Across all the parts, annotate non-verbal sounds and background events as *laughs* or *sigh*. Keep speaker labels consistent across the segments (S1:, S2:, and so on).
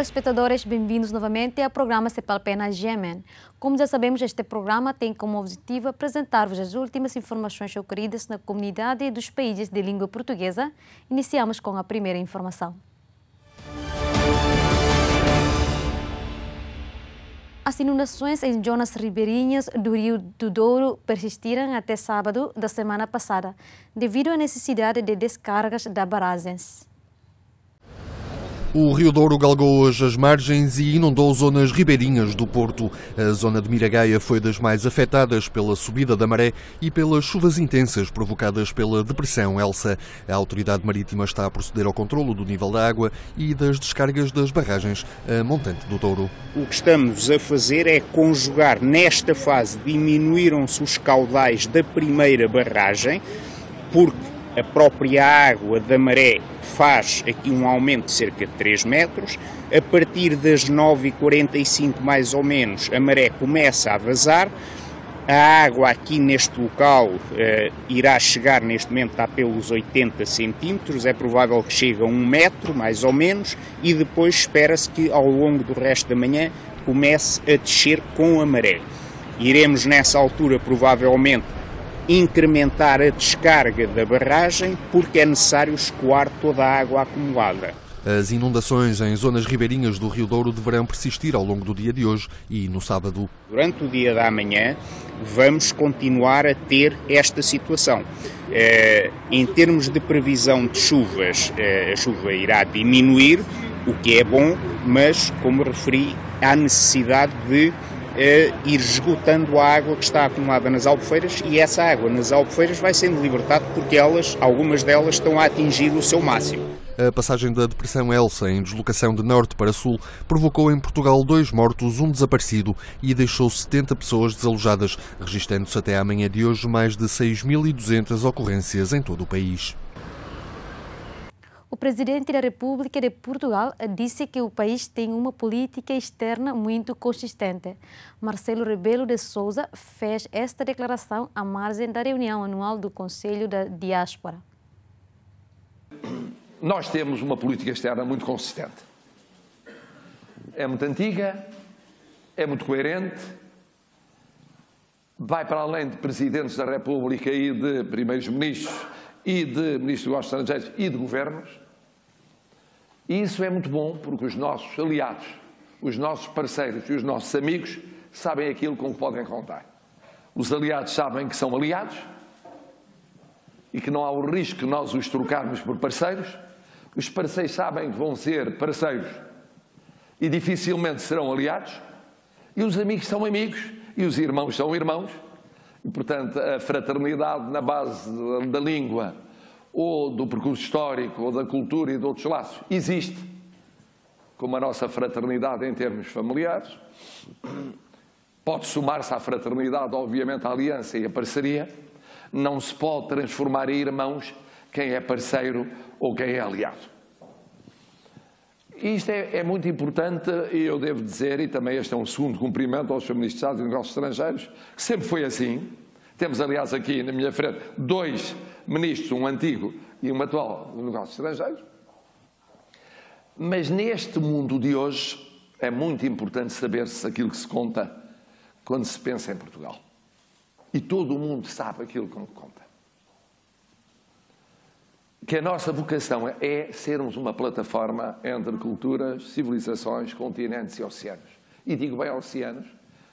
S1: Telespectadores, bem-vindos novamente ao programa Cepalpena Yemen. Como já sabemos, este programa tem como objetivo apresentar-vos as últimas informações ocorridas na comunidade dos países de língua portuguesa. Iniciamos com a primeira informação. As inundações em zonas ribeirinhas do Rio do Douro persistiram até sábado da semana passada, devido à necessidade de descargas da barragens.
S2: O Rio Douro galgou hoje as margens e inundou zonas ribeirinhas do Porto. A zona de Miragaia foi das mais afetadas pela subida da maré e pelas chuvas intensas provocadas pela depressão Elsa. A autoridade marítima está a proceder ao controlo do nível da água e das descargas das barragens a montante do Douro.
S3: O que estamos a fazer é conjugar nesta fase diminuíram-se os caudais da primeira barragem, porque a própria água da maré faz aqui um aumento de cerca de 3 metros. A partir das 9h45, mais ou menos, a maré começa a vazar. A água aqui neste local uh, irá chegar, neste momento está pelos 80 centímetros, é provável que chegue a 1 metro, mais ou menos, e depois espera-se que ao longo do resto da manhã comece a descer com a maré. Iremos nessa altura provavelmente incrementar a descarga da barragem porque é necessário escoar toda a água acumulada.
S2: As inundações em zonas ribeirinhas do Rio Douro deverão persistir ao longo do dia de hoje e no sábado.
S3: Durante o dia da manhã vamos continuar a ter esta situação. Eh, em termos de previsão de chuvas, eh, a chuva irá diminuir, o que é bom, mas, como referi, há necessidade de ir esgotando a água que está acumulada nas albufeiras e essa água nas albufeiras vai sendo libertada porque elas, algumas delas, estão a atingir o seu máximo.
S2: A passagem da Depressão Elsa, em deslocação de norte para sul, provocou em Portugal dois mortos, um desaparecido e deixou 70 pessoas desalojadas, registrando-se até amanhã de hoje mais de 6.200 ocorrências em todo o país.
S1: O presidente da República de Portugal disse que o país tem uma política externa muito consistente. Marcelo Rebelo de Souza fez esta declaração à margem da reunião anual do Conselho da Diáspora.
S4: Nós temos uma política externa muito consistente. É muito antiga, é muito coerente, vai para além de presidentes da República e de primeiros ministros e de ministros dos estrangeiros e de governos. E isso é muito bom porque os nossos aliados, os nossos parceiros e os nossos amigos sabem aquilo com que podem contar. Os aliados sabem que são aliados e que não há o risco de nós os trocarmos por parceiros. Os parceiros sabem que vão ser parceiros e dificilmente serão aliados. E os amigos são amigos e os irmãos são irmãos. E, portanto, a fraternidade na base da língua ou do percurso histórico, ou da cultura e de outros laços, existe, como a nossa fraternidade em termos familiares. Pode somar-se à fraternidade, obviamente, a aliança e a parceria. Não se pode transformar em irmãos quem é parceiro ou quem é aliado. Isto é, é, muito importante e eu devo dizer, e também este é um segundo cumprimento Sr. Ministro de Estado e Negócios Estrangeiros, que sempre foi assim. Temos, aliás, aqui na minha frente, dois ministros, um antigo e um atual de negócios estrangeiros. Mas neste mundo de hoje é muito importante saber-se aquilo que se conta quando se pensa em Portugal. E todo o mundo sabe aquilo que conta. Que a nossa vocação é sermos uma plataforma entre culturas, civilizações, continentes e oceanos. E digo bem oceanos,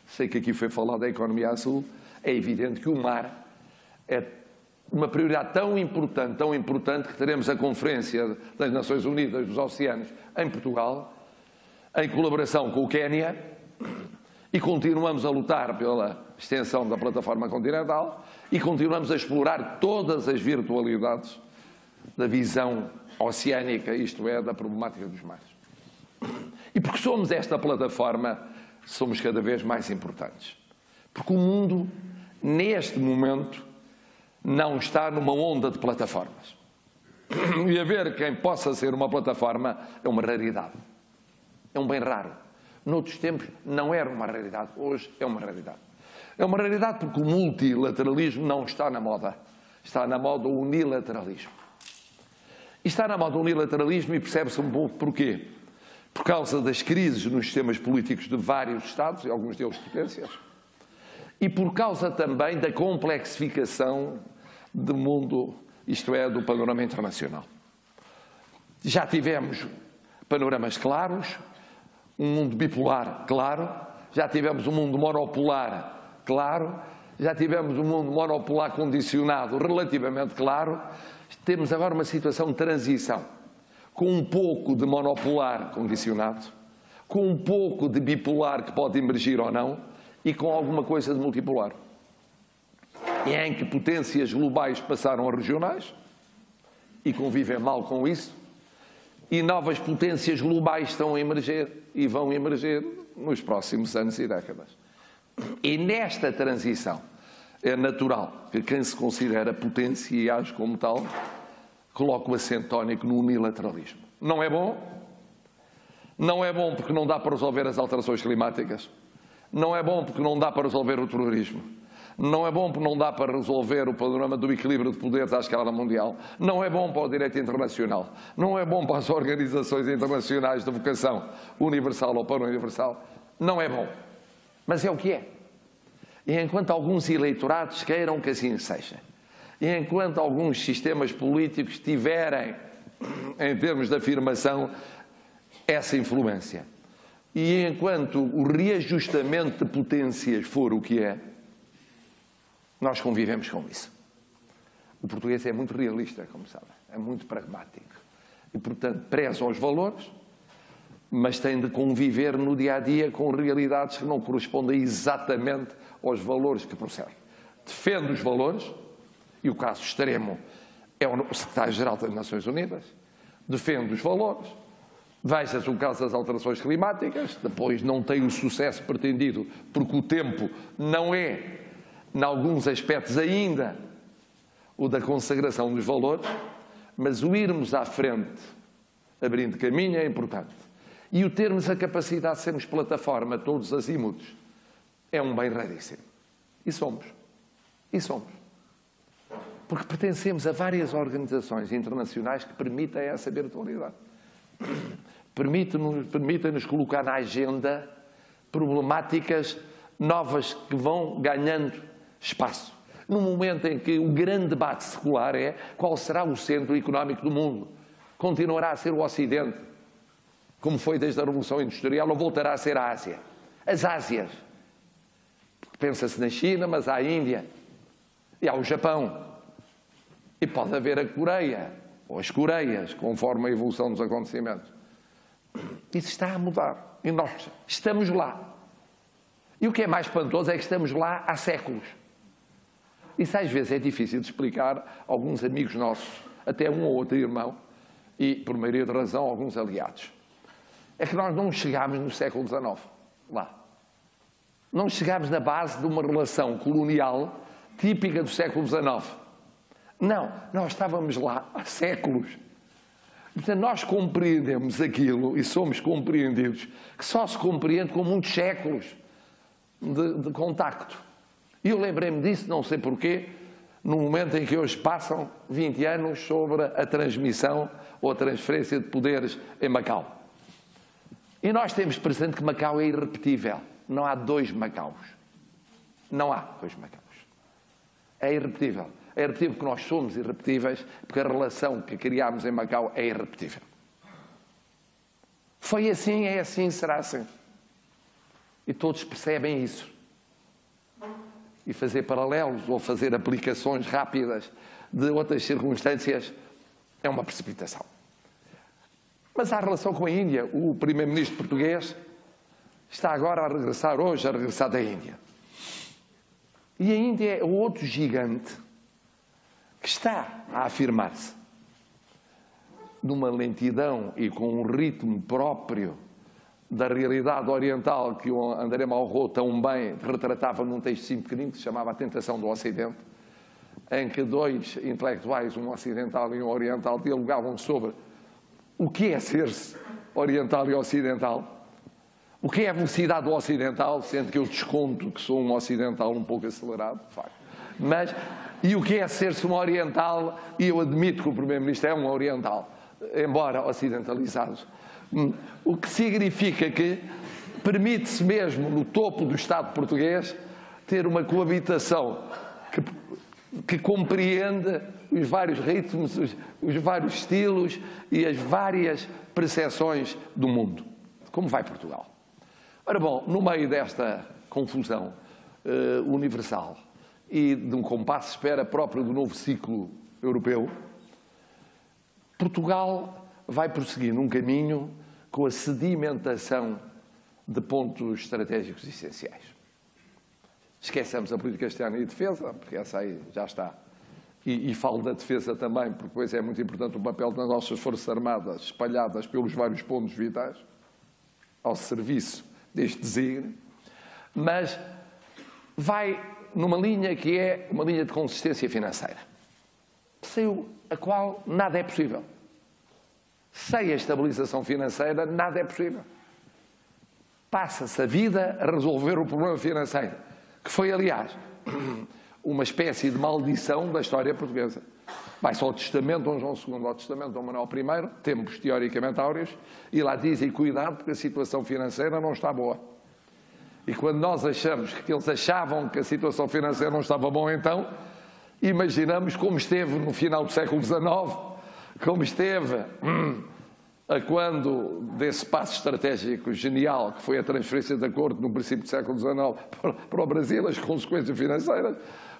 S4: sei que aqui foi falado da economia azul, é evidente que o mar é uma prioridade tão importante, tão importante, que teremos a Conferência das Nações Unidas dos Oceanos em Portugal, em colaboração com o Quénia, e continuamos a lutar pela extensão da plataforma continental e continuamos a explorar todas as virtualidades da visão oceânica, isto é, da problemática dos mares. E porque somos esta plataforma, somos cada vez mais importantes. Porque o mundo, neste momento, não está numa onda de plataformas. E haver quem possa ser uma plataforma é uma raridade. É um bem raro. Noutros tempos não era uma raridade, hoje é uma raridade. É uma raridade porque o multilateralismo não está na moda. Está na moda o unilateralismo. E está na moda o unilateralismo e percebe-se um pouco porquê. por causa das crises nos sistemas políticos de vários Estados, e alguns deles potências, e por causa também da complexificação do mundo, isto é, do panorama internacional. Já tivemos panoramas claros, um mundo bipolar claro, já tivemos um mundo monopolar claro, já tivemos um mundo monopolar condicionado relativamente claro, temos agora uma situação de transição, com um pouco de monopolar condicionado, com um pouco de bipolar que pode emergir ou não, e com alguma coisa de multipolar. É em que potências globais passaram a regionais e convivem mal com isso, e novas potências globais estão a emerger e vão emerger nos próximos anos e décadas. E nesta transição é natural que quem se considera potência e age como tal coloque o acento tónico no unilateralismo. Não é bom? Não é bom porque não dá para resolver as alterações climáticas. Não é bom porque não dá para resolver o terrorismo. Não é bom porque não dá para resolver o panorama do equilíbrio de poderes à escala mundial. Não é bom para o direito internacional. Não é bom para as *laughs* organizações internacionais de vocação universal ou para universal. Não é bom. Mas é o que é. E enquanto alguns eleitorados queiram que assim seja, e enquanto alguns sistemas políticos tiverem, *clears throat* em termos de afirmação, essa influência, e enquanto o reajustamento de potências for o que é, nós convivemos com isso. O português é muito realista, como sabem, é muito pragmático. E, portanto, preza os valores, mas tem de conviver no dia a dia com realidades que não correspondem exatamente aos valores que prossegue. Defende os valores, e o caso extremo é o secretário-geral das Nações Unidas, defende os valores, veja-se o caso das alterações climáticas, depois não tem o sucesso pretendido, porque o tempo não é em alguns aspectos ainda, o da consagração dos valores, mas o irmos à frente, abrindo caminho, é importante. E o termos a capacidade de sermos plataforma, todos azimutos, é um bem raríssimo. E somos. E somos. Porque pertencemos a várias organizações internacionais que permitem essa virtualidade. Permite-nos permite colocar na agenda problemáticas novas que vão ganhando espaço. No momento em que o grande debate secular é qual será o centro económico do mundo. Continuará a ser o Ocidente, como foi desde a Revolução Industrial, ou voltará a ser a Ásia? As Ásias. Pensa-se na China, mas há a Índia. E há o Japão. E pode haver a Coreia, ou as Coreias, conforme a evolução dos acontecimentos. Isso está a mudar. E nós estamos lá. E o que é mais espantoso é que estamos lá há séculos. Isso às vezes é difícil de explicar a alguns amigos nossos, até um ou outro irmão, e, por maioria de razão, alguns aliados. É que nós não chegámos no século XIX, lá. Não chegámos na base de uma relação colonial típica do século XIX. Não, nós estávamos lá há séculos. Portanto, nós compreendemos aquilo e somos compreendidos que só se compreende com muitos séculos de, de contacto. E eu lembrei-me disso, não sei porquê, no momento em que hoje passam 20 anos sobre a transmissão ou a transferência de poderes em Macau. E nós temos presente que Macau é irrepetível. Não há dois Macaus. Não há dois Macaus. É irrepetível. É irrepetível porque nós somos irrepetíveis, porque a relação que criámos em Macau é irrepetível. Foi assim, é assim, será assim. E todos percebem isso e fazer paralelos ou fazer aplicações rápidas de outras circunstâncias é uma precipitação. Mas há relação com a Índia. O primeiro-ministro português está agora a regressar hoje, a regressar da Índia. E a Índia é outro gigante que está a afirmar-se numa lentidão e com um ritmo próprio da realidade oriental que o André Malraux tão bem retratava num texto pequenino que se chamava A Tentação do Ocidente, em que dois intelectuais, um ocidental e um oriental, dialogavam sobre o que é ser-se oriental e ocidental, o que é a velocidade do ocidental, sendo que eu desconto que sou um ocidental um pouco acelerado, de facto, mas e o que é ser-se um oriental, e eu admito que o Primeiro-Ministro é um oriental, embora ocidentalizado o que significa que permite-se mesmo, no topo do Estado português, ter uma coabitação que, que compreende os vários ritmos, os, os vários estilos e as várias percepções do mundo. Como vai Portugal? Ora bom, no meio desta confusão uh, universal e de um compasso de espera próprio do novo ciclo europeu, Portugal vai prosseguir num caminho com a sedimentação de pontos estratégicos essenciais. Esquecemos a política externa e defesa, porque essa aí já está. E, e falo da defesa também, porque depois é muito importante o papel das nossas Forças Armadas espalhadas pelos vários pontos vitais, ao serviço deste desígnio, mas vai numa linha que é uma linha de consistência financeira, sem a qual nada é possível. Sem a estabilização financeira, nada é possível. Passa-se a vida a resolver o problema financeiro, que foi, aliás, *clears throat* uma espécie de maldição da história portuguesa. Vai-se ao Testamento Dom João II, ao Testamento Dom Manuel I, tempos teoricamente áureos, e lá dizem, cuidado porque a situação financeira não está boa. E quando nós achamos que eles achavam que a situação financeira não estava boa, então, imaginamos como esteve no final do século XIX, como esteve hum, a quando desse passo estratégico genial que foi a transferência de acordo no princípio do século XIX para, o Brasil, as consequências financeiras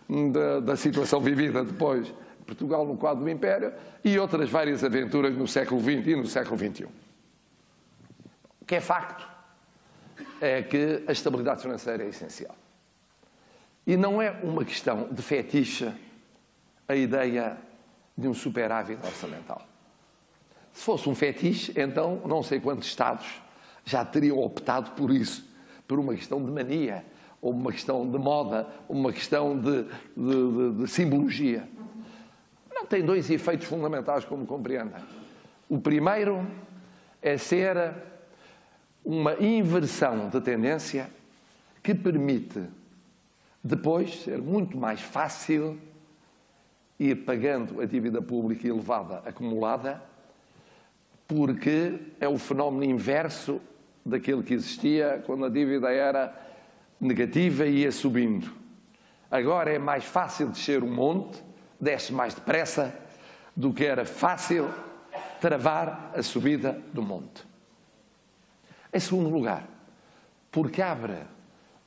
S4: hum, da, da situação vivida depois Portugal no quadro do Império e outras várias aventuras no século XX e no século XXI. O que é facto é que a estabilidade financeira é essencial. E não é uma questão de fetiche a ideia de um superávit orçamental. Se fosse um fetiche, então não sei quantos Estados já teriam optado por isso, por uma questão de mania, ou uma questão de moda, uma questão de, de, de, de simbologia. Não tem dois efeitos fundamentais, como compreendem. O primeiro é ser uma inversão de tendência que permite depois ser muito mais fácil ir pagando a dívida pública elevada acumulada, porque é o fenómeno inverso daquele que existia quando a dívida era negativa e ia subindo. Agora é mais fácil descer o monte, desce mais depressa do que era fácil travar a subida do monte. Em segundo lugar, porque abre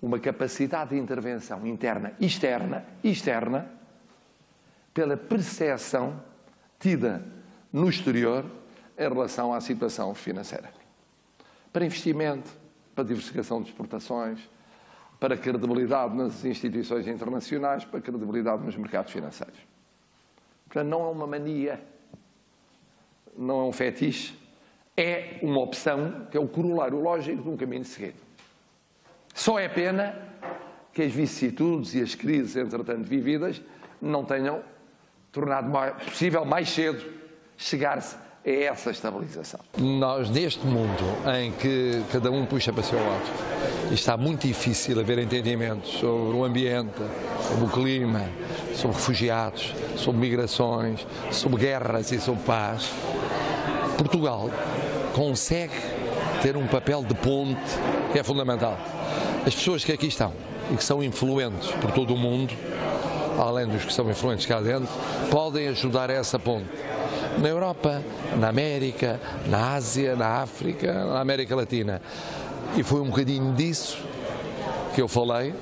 S4: uma capacidade de intervenção interna e externa, externa pela percepção tida no exterior em relação à situação financeira. Para investimento, para diversificação de exportações, para credibilidade nas instituições internacionais, para credibilidade nos mercados financeiros. Portanto, não é uma mania, não é um fetiche, é uma opção que é o corolário lógico de um caminho seguido. Só é pena que as vicissitudes e as crises, entretanto vividas, não tenham tornado possível mais cedo chegar-se a essa estabilização.
S5: Nós, neste mundo em que cada um puxa para o seu lado, está muito difícil haver entendimentos sobre o ambiente, sobre o clima, sobre refugiados, sobre migrações, sobre guerras e sobre paz, Portugal consegue ter um papel de ponte que é fundamental. As pessoas que aqui estão e que são influentes por todo o mundo, além dos que são influentes cá dentro, podem ajudar a essa ponte. Na Europa, na América, na Ásia, na África, na América Latina. E foi um bocadinho disso que eu falei,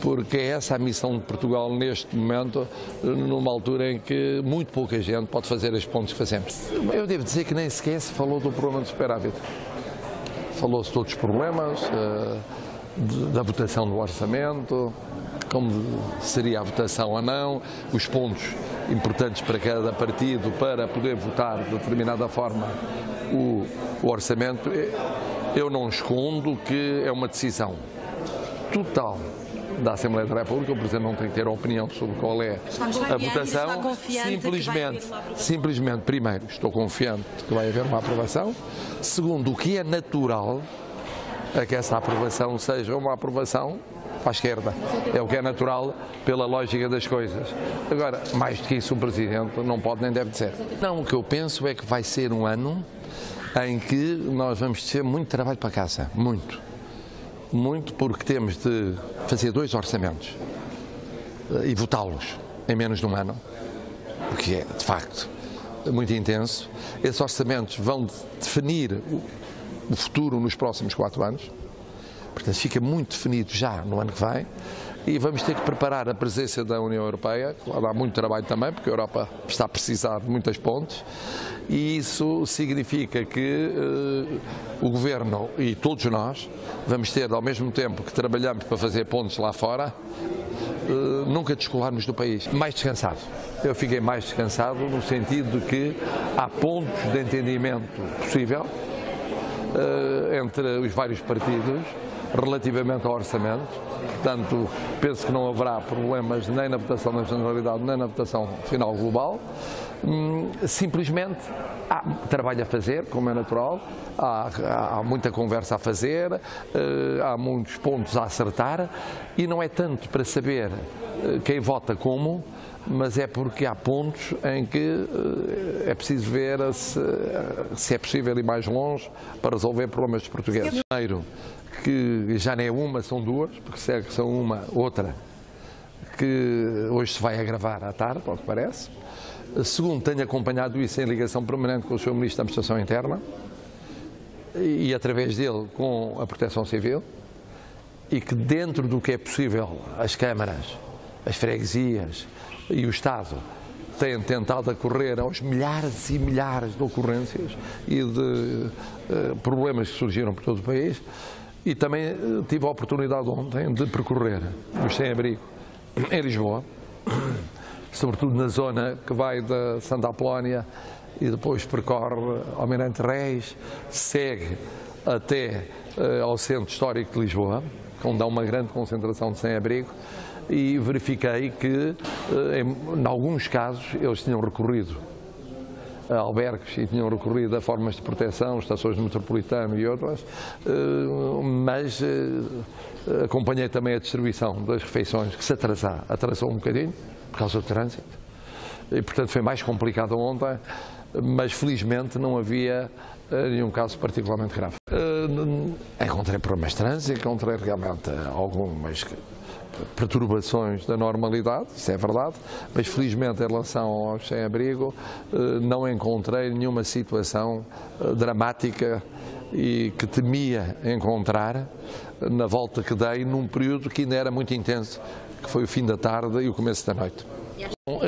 S5: porque é essa a missão de Portugal neste momento, numa altura em que muito pouca gente pode fazer as pontes que fazemos. Eu devo dizer que nem sequer se falou do problema do superávit. Falou-se de todos os problemas, de, da votação do orçamento, como seria a votação ou não, os pontos importantes para cada partido para poder votar de determinada forma o, o orçamento. Eu não escondo que é uma decisão total da Assembleia da República, o Presidente não tem que ter opinião sobre qual é a votação. Simplesmente, simplesmente, primeiro, estou confiante que vai haver uma aprovação. Segundo, o que é natural é que essa aprovação seja uma aprovação para a esquerda. É o que é natural pela lógica das coisas. Agora, mais do que isso, o Presidente não pode nem deve dizer. Não, o que eu penso é que vai ser um ano
S4: em que nós vamos ter muito trabalho para casa, muito. Muito porque temos de fazer dois orçamentos eh, e votá-los em menos de um ano, o que é, de facto, muito intenso. Esses orçamentos vão definir o futuro nos próximos quatro anos. Portanto, fica muito definido já no ano que vem e vamos ter que preparar a presença da União Europeia. Lá há muito trabalho também, porque a Europa está a precisar de muitas pontes e isso significa que uh, o Governo e todos nós vamos ter, ao mesmo tempo que trabalhamos para fazer pontes lá fora, uh, nunca descolarmos do país. Mais descansado. Eu fiquei mais descansado no sentido de que há pontos de entendimento possível uh, entre os vários partidos relativamente ao orçamento. Portanto, penso que não haverá problemas nem na votação da Generalidade, nem na votação final global. Hum, simplesmente há trabalho a fazer, como é natural, há, há muita conversa a fazer, eh, há muitos pontos a acertar e não é tanto para saber eh, quem vota como, mas é porque há pontos em que eh, é preciso ver se, se é possível ir mais longe para resolver problemas dos portugueses. Primeiro, que já não é uma, são duas, porque se é são uma, outra, que hoje se vai agravar à tarde, ao que parece. Segundo, tenho acompanhado isso em ligação permanente com o Sr. Ministro da Administração Interna e, através dele, com a Proteção Civil e que dentro do que é possível as câmaras, as freguesias e o Estado têm tentado acorrer aos milhares e milhares de ocorrências e de uh, problemas que surgiram por todo o país, e também eh, tive a oportunidade ontem de percorrer os sem-abrigo em Lisboa, *coughs* sobretudo na zona que vai da Santa Apolónia e depois percorre Almirante Reis, segue até uh, ao Centro Histórico de Lisboa, onde há uma grande concentração de sem-abrigo, e verifiquei que, em, em alguns casos, eles tinham recorrido albergues e tinham recorrido a formas de proteção, estações de metropolitano e outras, eh, mas eh, acompanhei também a distribuição das refeições que se atrasar, atrasou um bocadinho por causa do trânsito e portanto foi mais complicado ontem, mas felizmente não havia eh, nenhum caso particularmente grave. Encontrei problemas de trânsito, encontrei realmente algumas perturbações da normalidade, isso é verdade, mas felizmente em relação aos sem-abrigo eh, não encontrei nenhuma situação eh, dramática e que temia encontrar na volta que dei num período que ainda era muito intenso, que foi o fim da tarde e o começo da noite. Bom,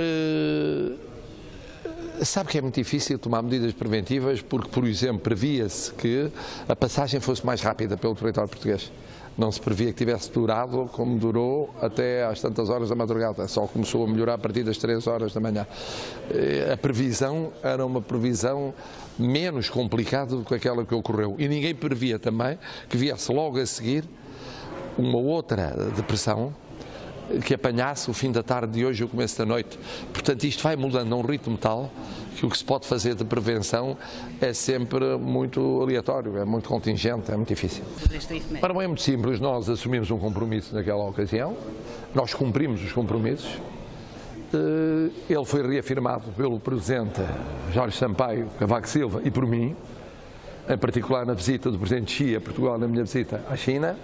S4: sabe que é muito difícil tomar medidas preventivas porque, por exemplo, previa-se que a passagem fosse mais rápida pelo território português não se previa que tivesse durado como durou até às tantas horas da madrugada, só começou a melhorar a partir das 3 horas da manhã. Eh, a previsão era uma previsão menos complicada do que aquela que ocorreu e ninguém previa também que viesse logo a seguir uma outra depressão que apanhasse o fim da tarde de hoje e o começo da noite. Portanto, isto vai mudando a um ritmo tal que o que se pode fazer de prevenção é sempre muito aleatório, é muito contingente, é muito difícil. Para mim é muito simples, nós assumimos um compromisso naquela ocasião, nós cumprimos os compromissos, eh, ele foi reafirmado pelo Presidente Jorge Sampaio Cavaco Silva e por mim, em particular na visita do Presidente Xi a Portugal, na minha visita à China,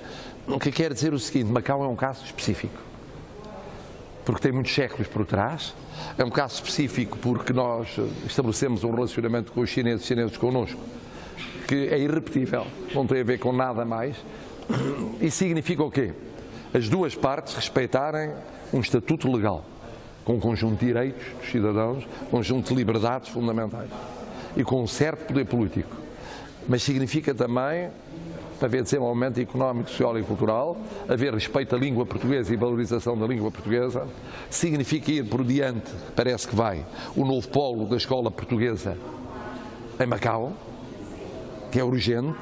S4: o que quer dizer o seguinte, Macau é um caso específico porque tem muitos séculos por trás. É um caso específico porque nós estabelecemos um relacionamento com os chineses e chineses connosco que é irrepetível, não tem a ver com nada mais. E significa o quê? As duas partes respeitarem um estatuto legal, com um conjunto de direitos dos cidadãos, um conjunto de liberdades fundamentais e com um certo poder político. Mas significa também haver desenvolvimento económico, social e cultural, haver respeito à língua portuguesa e valorização da língua portuguesa, significa ir por diante, parece que vai, o novo polo da escola portuguesa em Macau, que é urgente,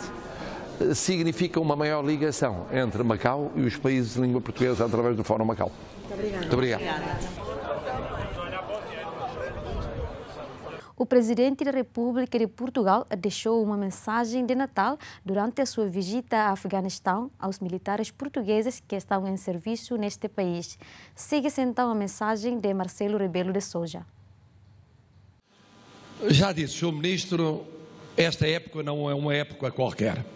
S4: significa uma maior ligação entre Macau e os países de língua portuguesa através do Fórum Macau. Muito obrigado. Muito obrigado.
S1: O presidente da República de Portugal deixou uma mensagem de Natal durante a sua visita a Afeganistão aos militares portugueses que estão em serviço neste país. Siga-se então a mensagem de Marcelo Rebelo de Souza.
S4: Já disse, Sr. Ministro, esta época não é uma época qualquer.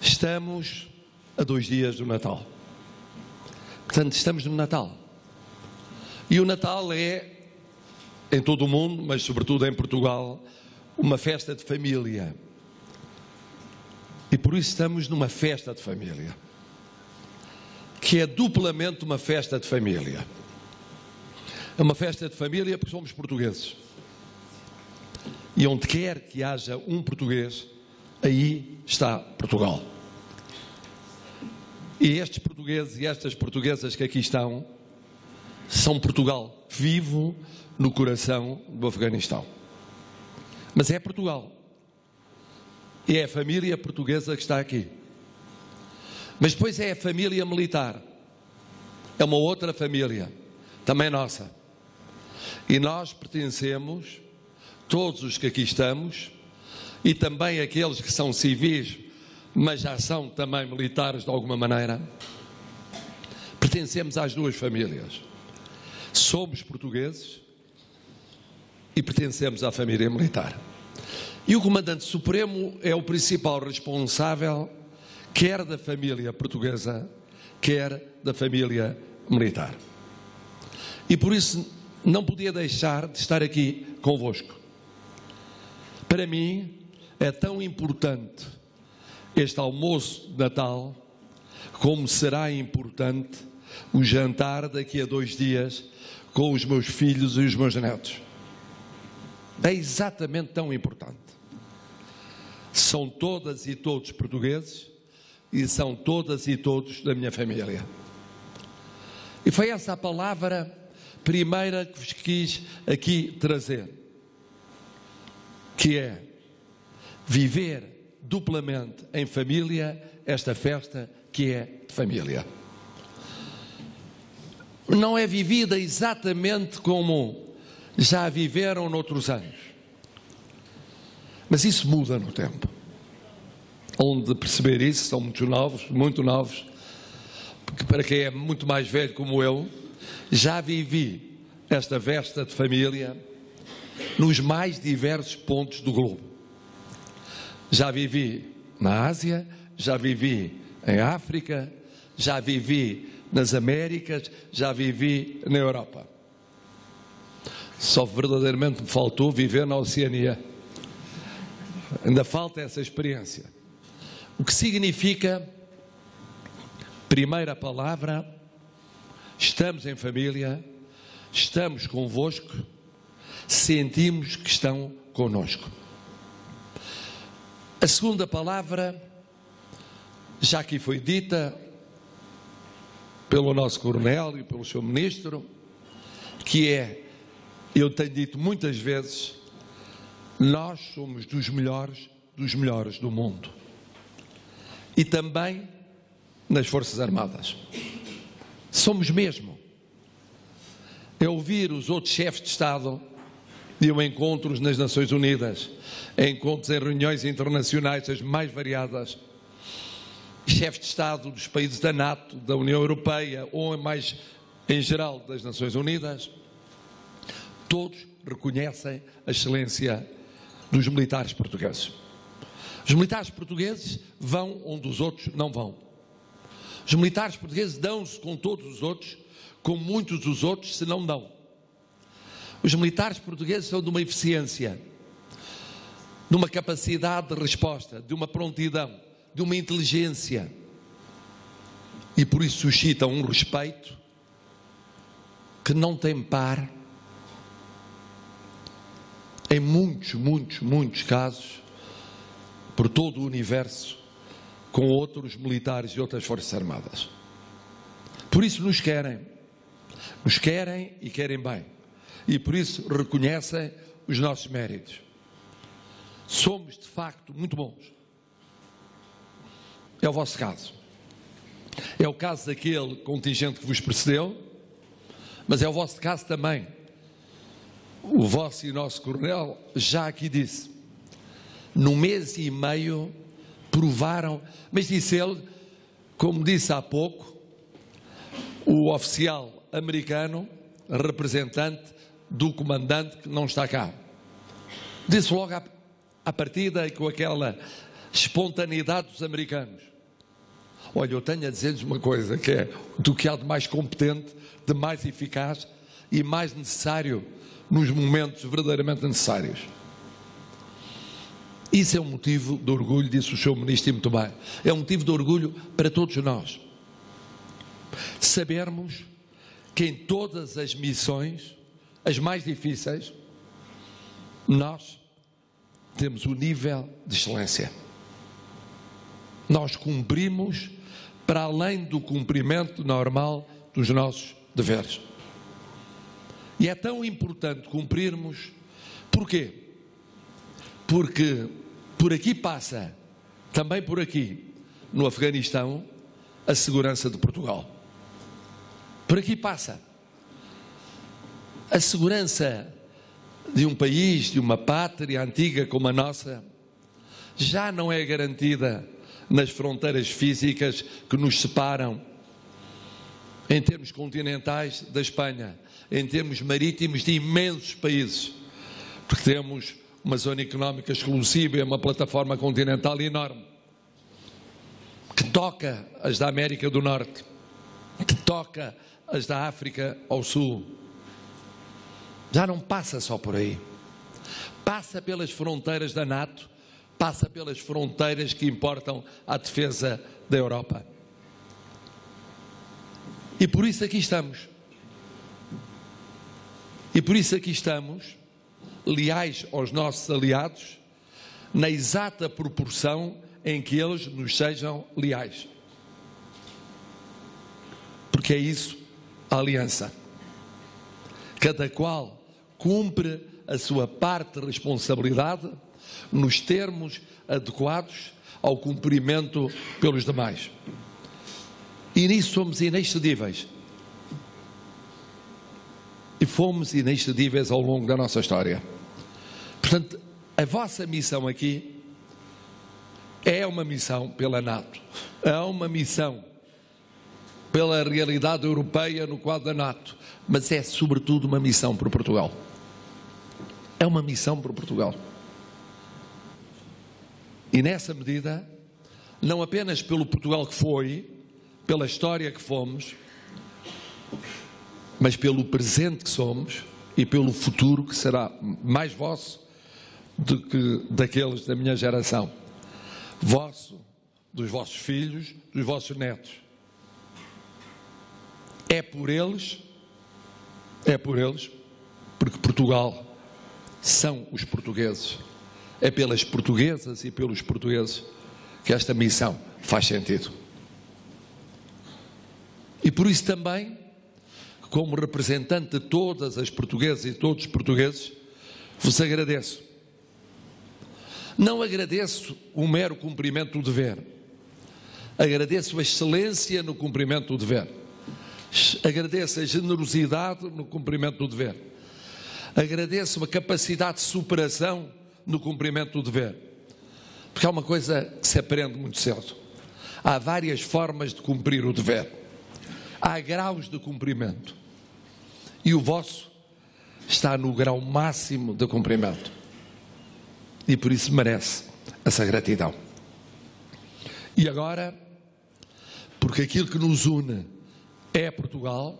S4: Estamos a dois dias do Natal. Portanto, estamos no Natal. E o Natal é, em todo o mundo, mas sobretudo em Portugal, uma festa de família. E por isso estamos numa festa de família, que é duplamente uma festa de família. É uma festa de família porque somos portugueses. E onde quer que haja um português, aí está Portugal. E estes portugueses e estas portuguesas que aqui estão são Portugal vivo no coração do Afeganistão. Mas é Portugal. E é a família portuguesa que está aqui. Mas depois é a família militar. É uma outra família, também nossa. E nós pertencemos, todos os que aqui estamos, e também aqueles que são civis mas já são também militares de alguma maneira. Pertencemos às duas famílias. Somos portugueses e pertencemos à família militar. E o Comandante Supremo é o principal responsável, quer da família portuguesa, quer da família militar. E por isso não podia deixar de estar aqui convosco. Para mim é tão importante este almoço de Natal, como será importante o jantar daqui a dois dias com os meus filhos e os meus netos. É exatamente tão importante. São todas e todos portugueses e são todas e todos da minha família. E foi essa a palavra primeira que vos quis aqui trazer, que é viver duplamente em família esta festa que é de família. Não é vivida exatamente como já viveram noutros anos. Mas isso muda no tempo. Onde perceber isso são muito novos, muito novos, porque para quem é muito mais velho como eu, já vivi esta festa de família nos mais diversos pontos do globo. Já vivi na Ásia, já vivi em África, já vivi nas Américas, já vivi na Europa. Só verdadeiramente me faltou viver na Oceania. Ainda falta essa experiência. O que significa, primeira palavra, estamos em família, estamos convosco, sentimos que estão conosco. A segunda palavra, já aqui foi dita pelo nosso coronel e pelo seu ministro, que é, eu tenho dito muitas vezes, nós somos dos melhores dos melhores do mundo. E também nas Forças Armadas. Somos mesmo. É ouvir os outros chefes de Estado de encontros nas Nações Unidas, encontros em reuniões internacionais as mais variadas, chefes de Estado dos países da NATO, da União Europeia ou mais em geral das Nações Unidas, todos reconhecem a excelência dos militares portugueses. Os militares portugueses vão onde os outros não vão. Os militares portugueses dão-se com todos os outros, com muitos dos outros se não dão. Os militares portugueses são de uma eficiência, de uma capacidade de resposta, de uma prontidão, de uma inteligência. E por isso suscitam um respeito que não tem par. Em muitos, muitos, muitos casos, por todo o universo, com outros militares e outras forças armadas. Por isso nos querem. Nos querem e querem bem e por isso reconhecem os nossos méritos. Somos de facto muito bons. É o vosso caso. É o caso daquele contingente que vos precedeu, mas é o vosso caso também. O vosso e nosso coronel já aqui disse. No mês e meio provaram, mas disse ele, como disse há pouco, o oficial americano, representante, do comandante que não está cá. Disse logo à partida e com aquela espontaneidade dos americanos. Olha, eu tenho a dizer-lhes uma coisa, que é do que há de mais competente, de mais eficaz e mais necessário nos momentos verdadeiramente necessários. Isso é um motivo de orgulho, disse o Sr. Ministro e muito bem. É um motivo de orgulho para todos nós. Sabermos que em todas as missões, as mais difíceis, nós temos o nível de excelência. Nós cumprimos para além do cumprimento normal dos nossos deveres. E é tão importante cumprirmos, porquê? Porque por aqui passa, também por aqui, no Afeganistão, a segurança de Portugal. Por aqui passa. A segurança de um país, de uma pátria antiga como a nossa, já não é garantida nas fronteiras físicas que nos separam, em termos continentais, da Espanha, em termos marítimos de imensos países, porque temos uma zona económica exclusiva e uma plataforma continental enorme, que toca as da América do Norte, que toca as da África ao Sul. Já não passa só por aí. Passa pelas fronteiras da NATO passa pelas fronteiras que importam à defesa da Europa. E por isso aqui estamos. E por isso aqui estamos, leais aos nossos aliados, na exata proporção em que eles nos sejam leais. Porque é isso a aliança. Cada qual cumpre a sua parte de responsabilidade nos termos adequados ao cumprimento pelos demais. E nisso somos inexcedíveis. E fomos inexcedíveis ao longo da nossa história. Portanto, a vossa missão aqui é uma missão pela NATO, é uma missão pela realidade europeia no quadro da NATO, mas é sobretudo uma missão para Portugal. É uma missão para Portugal. E nessa medida, não apenas pelo Portugal que foi, pela história que fomos, mas pelo presente que somos e pelo futuro que será mais vosso do que daqueles da minha geração. Vosso, dos vossos filhos, dos vossos netos. É por eles, é por eles, porque Portugal são os portugueses é pelas portuguesas e pelos portugueses que esta missão faz sentido. E por isso também, como representante de todas as portuguesas e todos os portugueses, vos agradeço. Não agradeço o mero cumprimento do dever, agradeço a excelência no cumprimento do dever, agradeço a generosidade no cumprimento do dever, agradeço a capacidade de superação no cumprimento do dever. Porque há uma coisa que se aprende muito cedo. Há várias formas de cumprir o dever. Há graus de cumprimento. E o vosso está no grau máximo de cumprimento. E por isso merece essa gratidão. E agora, porque aquilo que nos une é Portugal,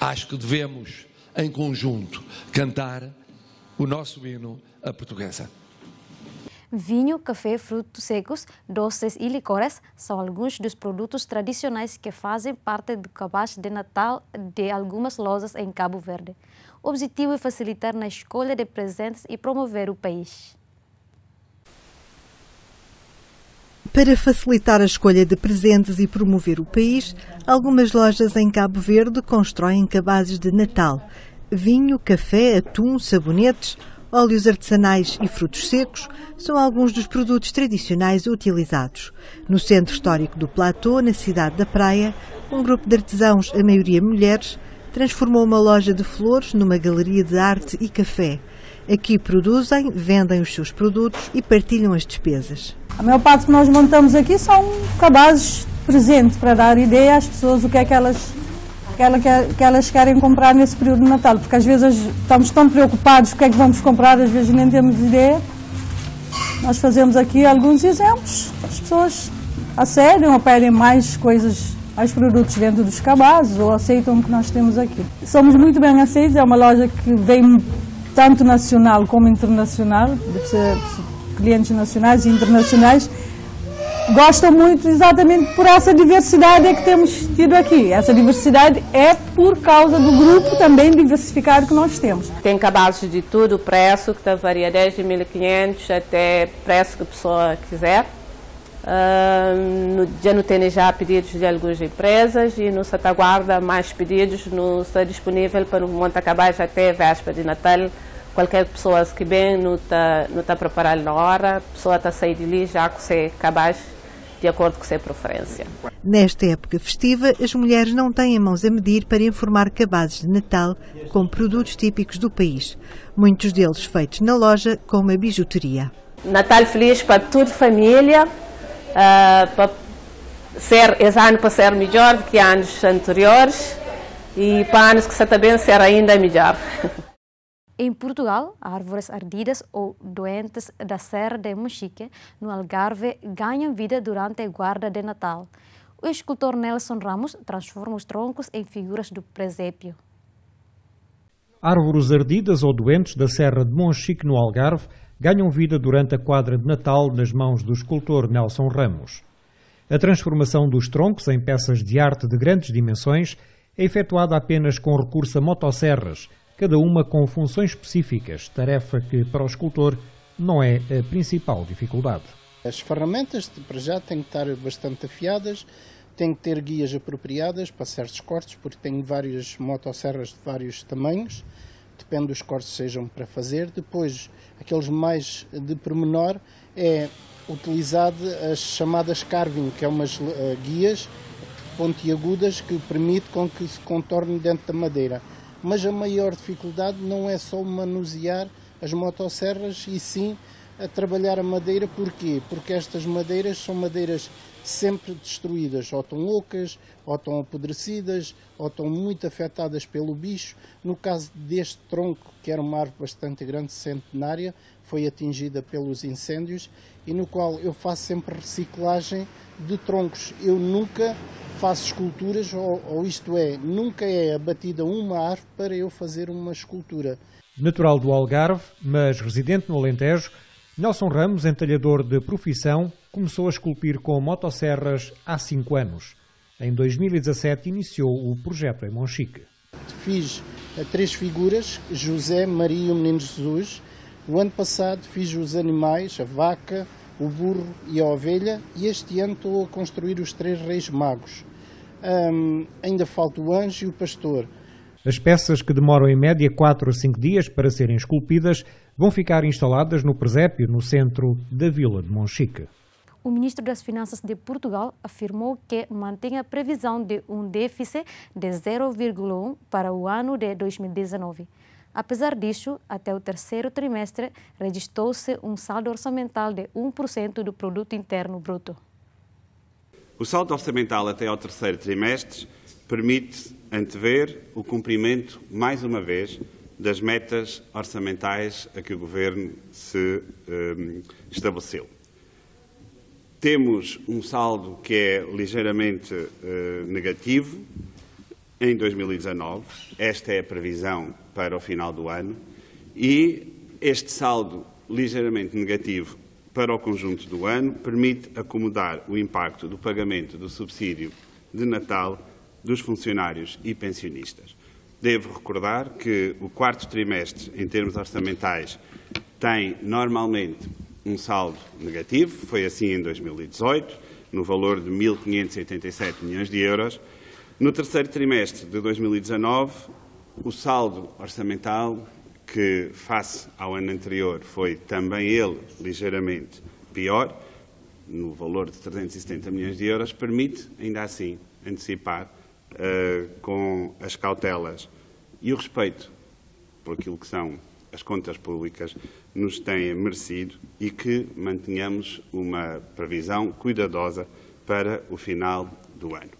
S4: acho que devemos, em conjunto, cantar o nosso hino a portuguesa.
S1: Vinho, café, frutos secos, doces e licores são alguns dos produtos tradicionais que fazem parte do cabaz de Natal de algumas lojas em Cabo Verde. O objetivo é facilitar na escolha de presentes e promover o país.
S6: Para facilitar a escolha de presentes e promover o país, algumas lojas em Cabo Verde constroem cabazes de Natal. Vinho, café, atum, sabonetes óleos artesanais e frutos secos são alguns dos produtos tradicionais utilizados. No centro histórico do Platô, na cidade da Praia, um grupo de artesãos, a maioria mulheres, transformou uma loja de flores numa galeria de arte e café. Aqui produzem, vendem os seus produtos e partilham as despesas.
S7: A maior parte que nós montamos aqui são cabazes presentes para dar ideia às pessoas o que é que elas que, ela, que, elas querem comprar nesse período de Natal, porque às vezes estamos tão preocupados com o que é que vamos comprar, às vezes nem temos ideia. nós fazemos aqui alguns exemplos, as pessoas acedem ou pedem mais coisas, mais produtos dentro dos cabazes ou aceitam o que nós temos aqui. Somos muito bem aceitos, é uma loja que vem tanto nacional como internacional, clientes nacionais e internacionais, gostam muito exatamente por essa diversidade que temos tido aqui. Essa diversidade é por causa do grupo também diversificado que nós temos.
S8: Tem cabazes de tudo, preço que varia desde 1.500 até preço que a pessoa quiser. Uh, no, já no tem já pedidos de algumas empresas e no Sataguarda mais pedidos, no, está disponível para o monta cabaz até véspera de Natal. Qualquer pessoa que vem não está não tá preparado na hora, a pessoa está saindo de ali já com seu cabaz de acordo com a sua preferência.
S6: Nesta época festiva, as mulheres não têm mãos a medir para informar cabazes de Natal com produtos típicos do país, muitos deles feitos na loja com uma bijuteria.
S8: Natal feliz para toda a família, uh, para ser, esse ano para ser melhor do que anos anteriores e para anos que se também ser ainda melhor. *laughs*
S1: Em Portugal, árvores ardidas ou doentes da Serra de Mochique, no Algarve, ganham vida durante a guarda de Natal. O escultor Nelson Ramos transforma os troncos em figuras do presépio.
S9: Árvores ardidas ou doentes da Serra de Monchique, no Algarve, ganham vida durante a quadra de Natal nas mãos do escultor Nelson Ramos. A transformação dos troncos em peças de arte de grandes dimensões é efetuada apenas com recurso a motosserras, cada uma com funções específicas, tarefa que para o escultor não é a principal dificuldade.
S10: As ferramentas, para já, têm que estar bastante afiadas, têm que ter guias apropriadas para certos cortes, porque tenho várias motosserras de vários tamanhos, depende dos cortes que sejam para fazer. Depois, aqueles mais de pormenor, é utilizado as chamadas carving, que é umas uh, guias pontiagudas que permite com que se contorne dentro da madeira mas a maior dificuldade não é só manusear as motosserras e sim a trabalhar a madeira. Porquê? Porque estas madeiras são madeiras sempre destruídas, ou estão ocas, ou estão apodrecidas, ou estão muito afetadas pelo bicho. No caso deste tronco, que era uma árvore bastante grande, centenária, foi atingida pelos incêndios e no qual eu faço sempre reciclagem de troncos. Eu nunca faço esculturas, ou, ou isto é, nunca é abatida uma árvore para eu fazer uma escultura.
S9: Natural do Algarve, mas residente no Alentejo, Nelson Ramos, entalhador de profissão, começou a esculpir com motosserras há cinco anos. Em 2017 iniciou o projeto em Monchique.
S10: Fiz três figuras, José, Maria e o Menino Jesus. O ano passado fiz os animais, a vaca, o burro e a ovelha, e este ano estou a construir os três reis magos. Ainda falta o anjo e o pastor.
S9: As peças, que demoram em média 4 a 5 dias para serem esculpidas, vão ficar instaladas no presépio no centro da vila de Monchique.
S1: O ministro das Finanças de Portugal afirmou que mantém a previsão de um déficit de 0,1 para o ano de 2019. Apesar disso, até o terceiro trimestre, registrou-se um saldo orçamental de 1% do produto interno bruto.
S11: O saldo orçamental até ao terceiro trimestre permite antever o cumprimento, mais uma vez, das metas orçamentais a que o Governo se um, estabeleceu. Temos um saldo que é ligeiramente uh, negativo em 2019. Esta é a previsão para o final do ano e este saldo ligeiramente negativo para o conjunto do ano permite acomodar o impacto do pagamento do subsídio de Natal dos funcionários e pensionistas. Devo recordar que o quarto trimestre, em termos orçamentais, tem normalmente um saldo negativo, foi assim em 2018, no valor de 1.587 milhões de euros. No terceiro trimestre de 2019, o saldo orçamental, que face ao ano anterior foi também ele ligeiramente pior, no valor de 370 milhões de euros, permite, ainda assim, antecipar uh, com as cautelas e o respeito por aquilo que são as contas públicas nos têm merecido e que mantenhamos uma previsão cuidadosa para o final do ano.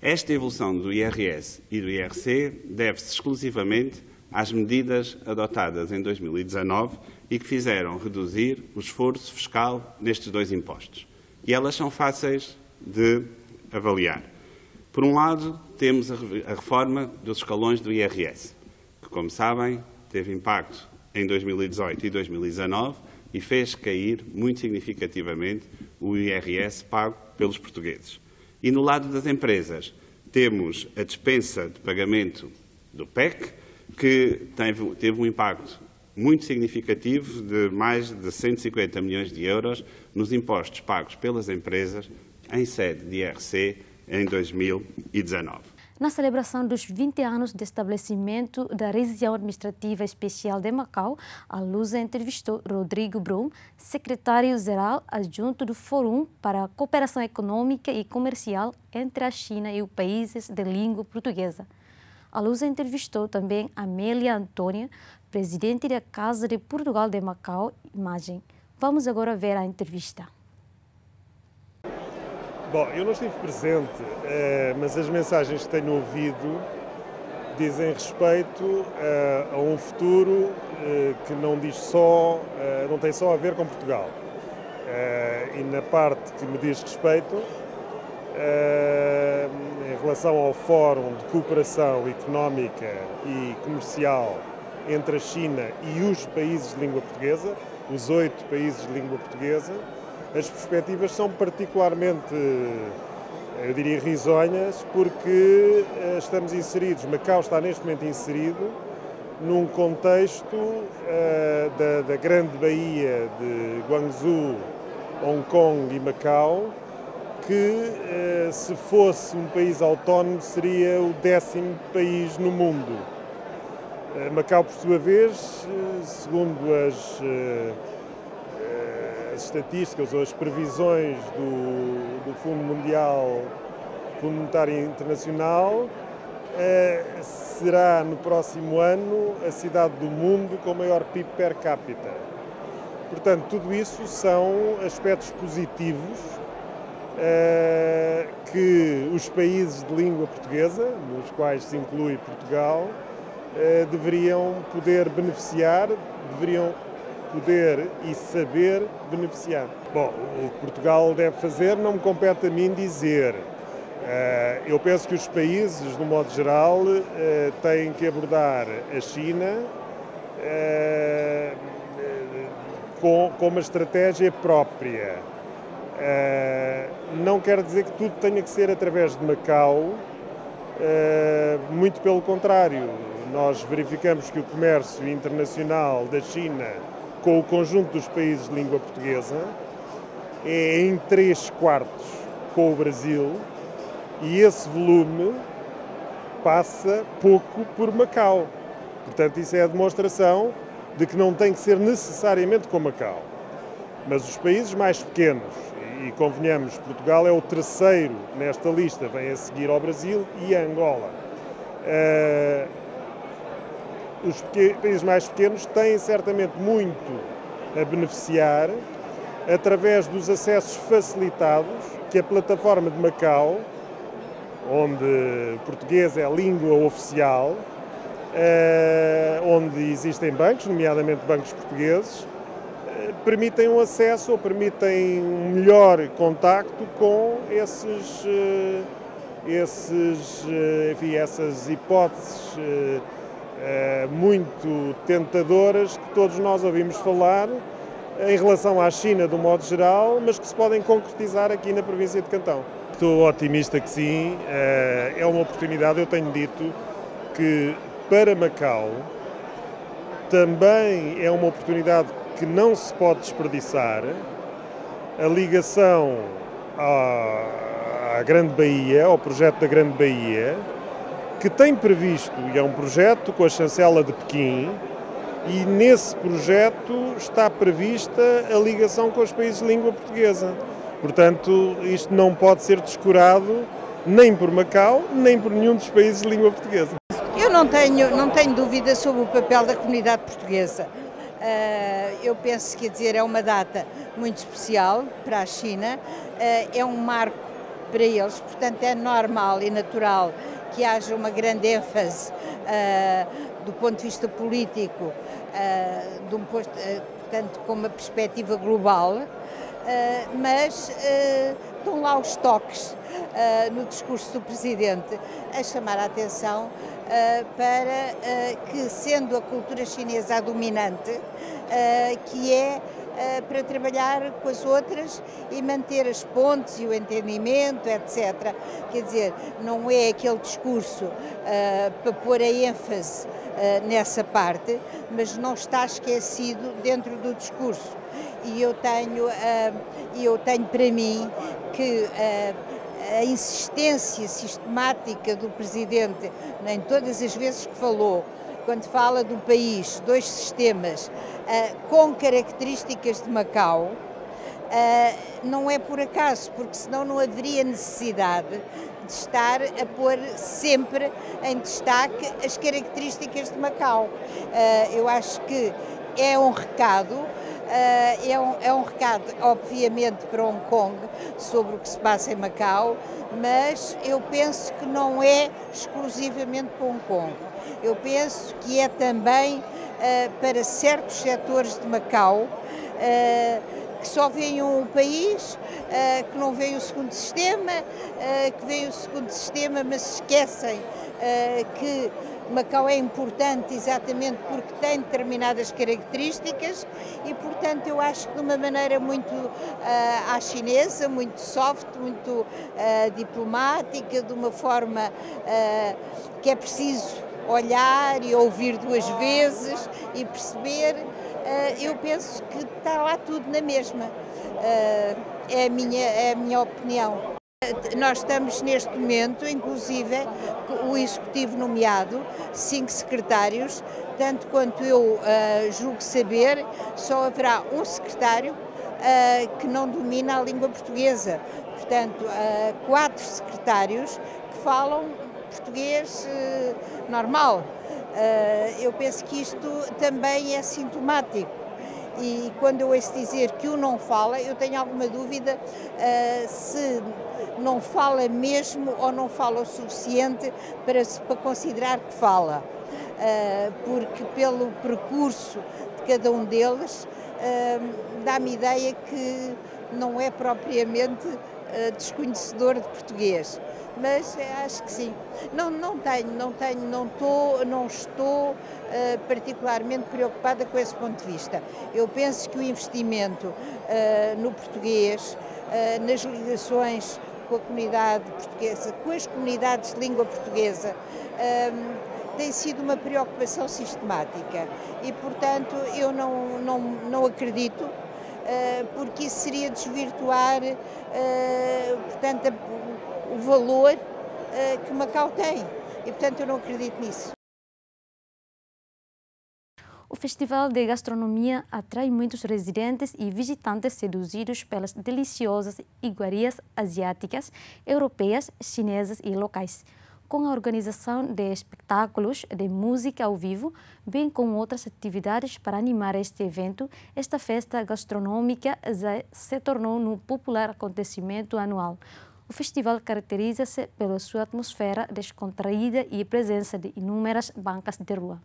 S11: Esta evolução do IRS e do IRC deve-se exclusivamente às medidas adotadas em 2019 e que fizeram reduzir o esforço fiscal nestes dois impostos. E elas são fáceis de avaliar. Por um lado, temos a reforma dos escalões do IRS, que, como sabem, teve impacto em 2018 e 2019 e fez cair muito significativamente o IRS pago pelos portugueses. E no lado das empresas, temos a dispensa de pagamento do PEC, que teve, um impacto muito significativo de mais de 150 milhões de euros nos impostos pagos pelas empresas em sede de IRC em 2019.
S1: Na celebração dos 20 anos de estabelecimento da Região Administrativa Especial de Macau, a Lusa entrevistou Rodrigo Brum, secretário-geral adjunto do Fórum para a Cooperação Econômica e Comercial entre a China e os países de língua portuguesa. A Lusa entrevistou também Amélia Antônia, presidente da Casa de Portugal de Macau, Imagem. Vamos agora ver a entrevista.
S12: Bom, eu não estive presente, eh, mas as mensagens que tenho ouvido dizem respeito eh, a um futuro eh, que não diz só, não tem só a ver com Portugal. E na parte que me diz respeito, em relação ao Fórum de Cooperação Económica e Comercial entre a China e os países de língua portuguesa, os oito países de língua portuguesa, as perspectivas são particularmente, eu diria, risonhas, porque eh, estamos inseridos, Macau está neste momento inserido num contexto uh, da, da, grande baía de Guangzhou, Hong Kong e Macau, que uh, se fosse um país autónomo seria o décimo país no mundo. Uh, Macau, por sua vez, segundo as as estatísticas ou as previsões do, do Fundo Mundial, Fundo Monetário Internacional, eh, será no próximo ano a cidade do mundo com maior PIB per capita. Portanto, tudo isso são aspectos positivos eh, que os países de língua portuguesa, nos quais se inclui Portugal, eh, deveriam poder beneficiar, deveriam poder e saber beneficiar. Bom, o que Portugal deve fazer não me compete a mim dizer. Eh, eu penso que os países, um modo geral, eh, têm que abordar a China eh, com uma estratégia própria. Não quer dizer que tudo tenha que ser através de Macau, muito pelo contrário. Nós verificamos que o comércio internacional da China com o conjunto dos países de língua portuguesa, é em 3 quartos com o Brasil e esse volume passa pouco por Macau. Portanto, isso é a demonstração de que não tem que ser necessariamente com Macau. Mas os países mais pequenos, e convenhamos, Portugal é o terceiro nesta lista, vem a seguir ao Brasil e a Angola. Uh, os países mais pequenos têm certamente muito a beneficiar através dos acessos facilitados que a plataforma de Macau, onde português é a língua oficial, eh, onde existem bancos, nomeadamente bancos portugueses, eh, permitem um acesso ou permitem um melhor contacto com esses, eh, esses enfim, essas hipóteses muito tentadoras que todos nós ouvimos falar em relação à China um modo geral, mas que se podem concretizar aqui na província de Cantão. Estou otimista que sim, eh, é uma oportunidade, eu tenho dito que para Macau também é uma oportunidade que não se pode desperdiçar a ligação à, à Grande Bahia, ao projeto da Grande Bahia, que tem previsto, e é um projeto com a chancela de Pequim, e nesse projeto está prevista a ligação com os países de língua portuguesa. Portanto, isto não pode ser descurado nem por Macau, nem por nenhum dos países de língua portuguesa.
S13: Eu não tenho, não tenho dúvida sobre o papel da comunidade portuguesa. Uh, eu penso que dizer, é uma data muito especial para a China, uh, é um marco para eles, portanto é normal e natural que haja uma grande ênfase uh, do ponto de vista político, uh, de um posto, uh, portanto, com uma perspectiva global, mas estão lá os toques no discurso do Presidente a chamar a atenção para que, sendo a cultura chinesa a dominante, que é para trabalhar com as outras e manter as pontes e o entendimento, etc. Quer dizer, não é aquele discurso uh, para pôr a ênfase uh, nessa parte, mas não está esquecido dentro do discurso. E eu tenho, eu tenho para mim que a insistência sistemática do Presidente, em todas as vezes que falou, quando fala do país, dois sistemas com características de Macau, uh, não é por acaso, porque senão não haveria necessidade de estar a pôr sempre em destaque as características de Macau. Uh, eu acho que é um recado. É, um, é um recado, obviamente, para Hong Kong sobre o que se passa em Macau, mas eu penso que não é exclusivamente para Hong Kong. Eu penso que é também para certos setores de Macau uh, que só veem um país, uh, que não veem o segundo sistema, que veem o segundo sistema, mas esquecem que Macau é importante exatamente porque tem determinadas características e, portanto, eu acho que de uma maneira muito uh, à chinesa, muito soft, muito uh, diplomática, de uma forma uh, que é preciso olhar e ouvir duas vezes e perceber, uh, eu penso que está lá tudo na mesma. Uh, é, a minha, é a minha opinião. Nós estamos neste momento, inclusive, o Executivo nomeado, cinco secretários, tanto quanto eu uh, julgo saber, só haverá um secretário uh, que não domina a língua portuguesa. Portanto, uh, quatro secretários que falam português uh, normal. Uh, eu penso que isto também é sintomático. E quando eu ouço dizer que o não fala, eu tenho alguma dúvida uh, se não fala mesmo ou não fala o suficiente para, para considerar que fala. porque pelo percurso de cada um deles, dá-me ideia que não é propriamente desconhecedor de português mas acho que sim. Não, não tenho, não tenho, não, tô, não estou uh, particularmente preocupada com esse ponto de vista. Eu penso que o investimento uh, no português, uh, nas ligações com a comunidade portuguesa, com as comunidades de língua portuguesa, tem sido uma preocupação sistemática e, portanto, eu não, não, não acredito porque isso seria desvirtuar portanto, o valor uh, que Macau tem. E, portanto, eu não acredito nisso.
S1: O Festival de Gastronomia atrai muitos residentes e visitantes seduzidos pelas deliciosas iguarias asiáticas, europeias, chinesas e locais. Com a organização de espetáculos de música ao vivo, bem como outras atividades para animar este evento, esta festa gastronômica se tornou um popular acontecimento anual. O festival caracteriza-se pela sua atmosfera descontraída e presença de inúmeras bancas de rua.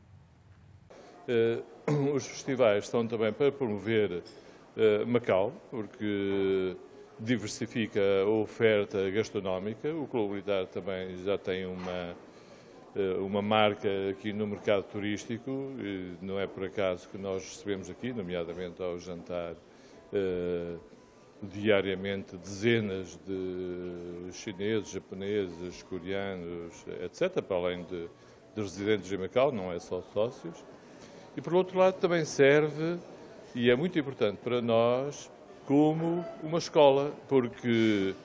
S14: Uh, *clears throat* os festivais estão também para promover uh, Macau, porque diversifica a oferta gastronómica. O Clube Militar também já tem uma, uh, uma marca aqui no mercado turístico, não é por acaso que nós recebemos aqui, nomeadamente ao jantar diariamente dezenas de chineses, japoneses, coreanos, etc., para além de, de residentes em Macau, não é só sócios. E, por outro lado, também serve, e é muito importante para nós, como uma escola, porque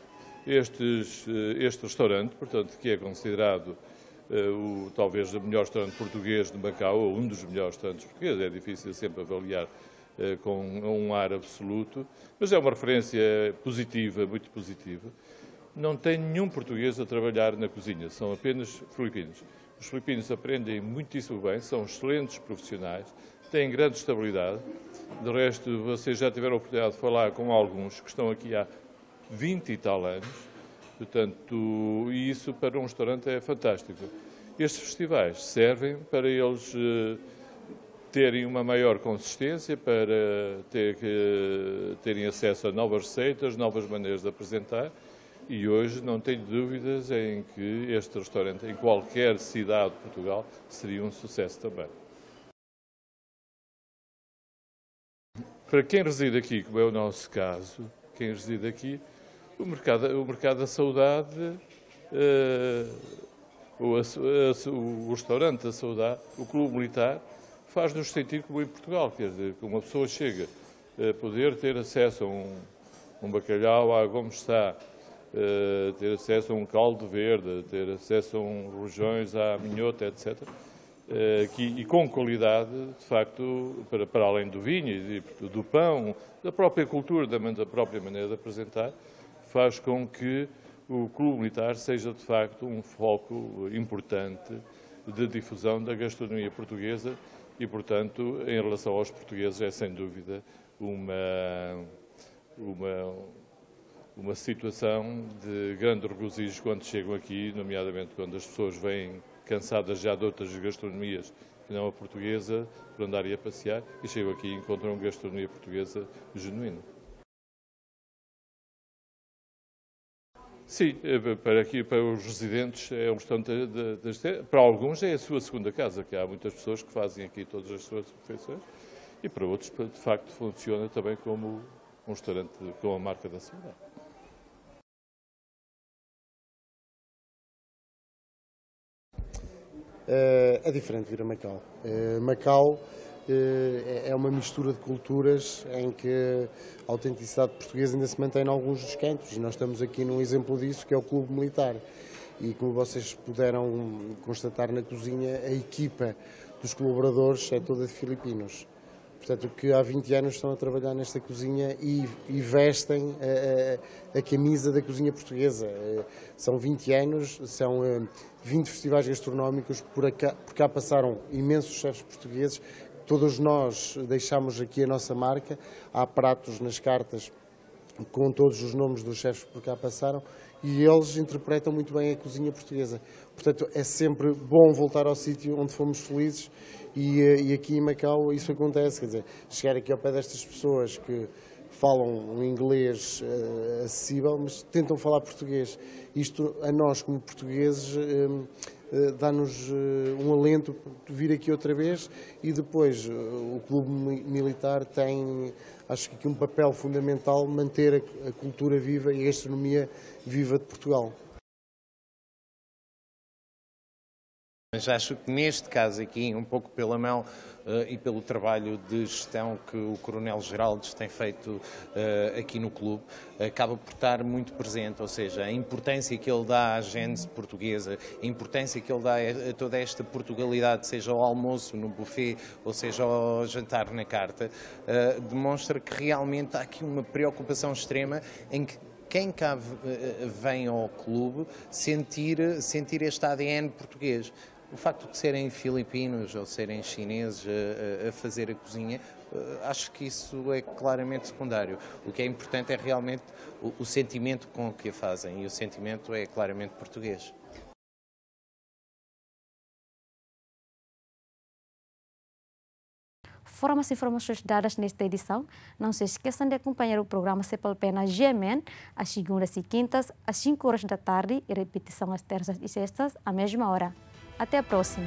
S14: estes, este restaurante, portanto, que é considerado uh, o, talvez o melhor restaurante português de Macau, ou um dos melhores restaurantes portugueses, é difícil sempre avaliar eh, com um ar absoluto, mas é uma referência positiva, muito positiva. Não tem nenhum português a trabalhar na cozinha, são apenas filipinos. Os filipinos aprendem muitíssimo bem, são excelentes profissionais, têm grande estabilidade. De resto, vocês já tiveram a oportunidade de falar com alguns que estão aqui há 20 e tal anos, portanto, e isso para um restaurante é fantástico. Estes festivais servem para eles eh, terem uma maior consistência, para ter, terem acesso a novas receitas, novas maneiras de apresentar. E hoje não tenho dúvidas em que este restaurante, em qualquer cidade de Portugal, seria um sucesso também. Para quem reside aqui, como é o nosso caso, quem reside aqui, o mercado, o mercado da saudade, uh, o, a, a, o restaurante da saudade, o clube militar, faz-nos sentir como em Portugal, quer dizer, que uma pessoa chega a poder ter acesso a um, um bacalhau à Gomes está, uh, ter acesso a um caldo verde, ter acesso a um rojões à minhota, etc., que, e com qualidade, de facto, para, para além do vinho e do pão, da própria cultura, da, da própria maneira de apresentar, faz com que o Clube Militar seja, de facto, um foco importante de difusão da gastronomia portuguesa e, portanto, em relação aos portugueses, é sem dúvida uma, uma, uma situação de grande regozijo quando chegam aqui, nomeadamente quando as pessoas vêm cansadas já de outras gastronomias que não a portuguesa, por andarem a passear, e chegam aqui e encontram gastronomia portuguesa genuína. Sim, eh, para aqui, para os residentes, é um restaurante, para alguns é a sua segunda casa, que há muitas pessoas que fazem aqui todas as suas refeições, e para outros, de facto, funciona também como um restaurante com a marca da cidade.
S15: É diferente vir a Macau. Uh, Macau eh, é uma mistura de culturas em que a autenticidade portuguesa ainda se mantém em alguns dos cantos e nós estamos aqui num exemplo disso que é o Clube Militar e como vocês puderam constatar na cozinha a equipa dos colaboradores é toda de filipinos portanto que há 20 anos estão a trabalhar nesta cozinha e, e vestem a, a, a, camisa da cozinha portuguesa. Eh, são 20 anos são 20 eh, festivais gastronómicos por cá, por cá passaram imensos chefes portugueses. Todos nós deixamos aqui a nossa marca, há pratos nas cartas com todos os nomes dos chefes que por cá passaram e eles interpretam muito bem a cozinha portuguesa. Portanto, é sempre bom voltar ao sítio onde fomos felizes e, eh, e, aqui em Macau isso acontece. Quer dizer, chegar aqui ao pé destas pessoas que falam um inglês uh, acessível, mas tentam falar português. Isto, a nós como portugueses, uh, eh, dá-nos eh, um alento de vir aqui outra vez e depois o Clube Militar tem, acho que aqui um papel fundamental, manter a cultura viva e a gastronomia viva de Portugal.
S16: Mas acho que neste caso aqui, um pouco pela mão uh, e pelo trabalho de gestão que o Coronel Geraldes tem feito uh, aqui no clube, acaba por estar muito presente, ou seja, a importância que ele dá à gênese portuguesa, a importância que ele dá a toda esta Portugalidade, seja ao almoço no buffet ou seja ao jantar na carta, uh, demonstra que realmente há aqui uma preocupação extrema em que quem cá vem ao clube sentir, sentir este ADN português o facto de serem filipinos ou serem chineses a, a fazer a cozinha, eh, acho que isso é claramente secundário. O que é importante é realmente o, o sentimento com que a fazem e o sentimento é claramente português.
S1: Foram as informações dadas nesta edição. Não se esqueçam de acompanhar o programa Cepal Pena GMN às segundas e quintas, às 5 horas da tarde e repetição às terças e sextas, à mesma hora. Até a próxima!